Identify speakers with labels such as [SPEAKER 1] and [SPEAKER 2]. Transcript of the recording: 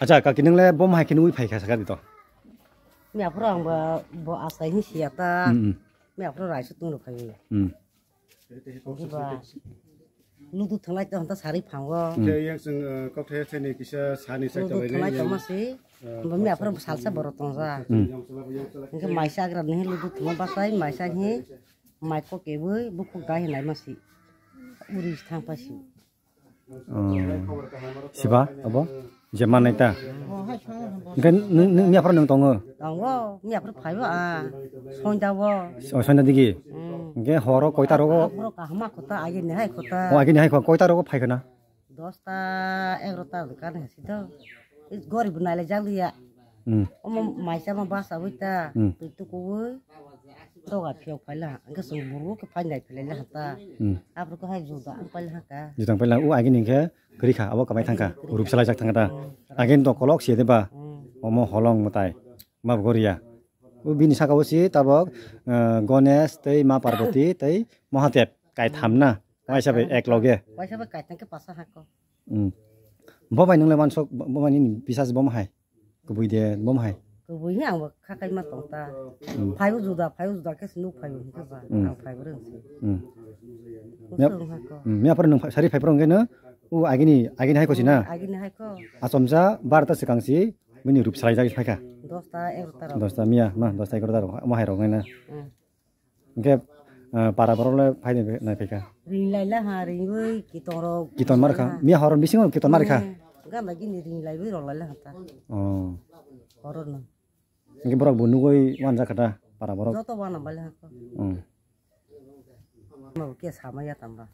[SPEAKER 1] acha ka kinengle bom hai kinui phai kha sakar dito
[SPEAKER 2] mẹ phụ rằng bà bà à say như xìa ta
[SPEAKER 1] mm
[SPEAKER 2] mẹ phụ rải số tung được phải
[SPEAKER 1] mm
[SPEAKER 2] cái bà lúc tu cho ta xả đi phẳng vào
[SPEAKER 3] thế yang sing có thể thế này kisah sani
[SPEAKER 2] lúc tu cho mà xí bà mẹ phụ rằng salsa baro tông ra cái máy sa cái này lúc tu thằng bắt tay máy sa nhé máy có cái với bút có cái này mà xí uri thang pa xí
[SPEAKER 1] siba abo jeman naita kan nung mia par nung tongo
[SPEAKER 2] tông vào mẹ phụ phải vào à xong ra vào
[SPEAKER 1] soina digi ge horo koita rogo
[SPEAKER 2] phụ rằng cả hama kota aja nih hai
[SPEAKER 1] o
[SPEAKER 2] kota
[SPEAKER 1] agini hai koita rogo phai kana
[SPEAKER 2] দশটা এগারোটা দোকান আছে তো গরিব নাইলে যাবি
[SPEAKER 1] mm
[SPEAKER 2] Oma maisa ma basa wita itu kuwe to ga pio pala angka sumburu ke pandai pala lah ta apro ko hai juda ang pala ka
[SPEAKER 1] judang pala u agin ingke kri kha awa kamai thangka urup sala jak thangka ta agin to kolok sie deba omo holong mutai ma goria u bini saka wasi tabok gonesh tei ma parbati tei mahadev kai thamna waisabe ek loge
[SPEAKER 2] waisabe kai thangka pasa hako บ่
[SPEAKER 1] ไปนึงเลยวันสกบ่วั
[SPEAKER 2] นนี้ปีศาจบ่มาให้ Kubui dia bom hai. Kubui yang wak kakai ma tong ta. Pai wak zuda, pai
[SPEAKER 1] wak
[SPEAKER 2] zuda
[SPEAKER 1] kes
[SPEAKER 2] nuk pai wak zuda. Ang pai wak rung si.
[SPEAKER 1] Mia per nung sari pai perong kena. U agini agini hai ko
[SPEAKER 2] sina. Agini hai ko.
[SPEAKER 1] Asomsa barta sekang si. Mini rup sarai jagi pai ka.
[SPEAKER 2] Dosta erotaro.
[SPEAKER 1] Dosta mia ma dosta erotaro. Ma hai rong
[SPEAKER 2] kena.
[SPEAKER 1] Ngke para parole pai ni nai pai ka.
[SPEAKER 2] Ring lai la ha ring wei kiton ro.
[SPEAKER 1] Kiton mar ka. Mia horon bising kiton mar ka.
[SPEAKER 2] Ga ma gi ni ring lai wei ro la la ta
[SPEAKER 1] oh.
[SPEAKER 2] Horon na
[SPEAKER 1] nge borok bunu goi wan ja khata para borok.
[SPEAKER 2] Joto wana bala ha ko
[SPEAKER 1] mm
[SPEAKER 2] mau kia sama ya tambah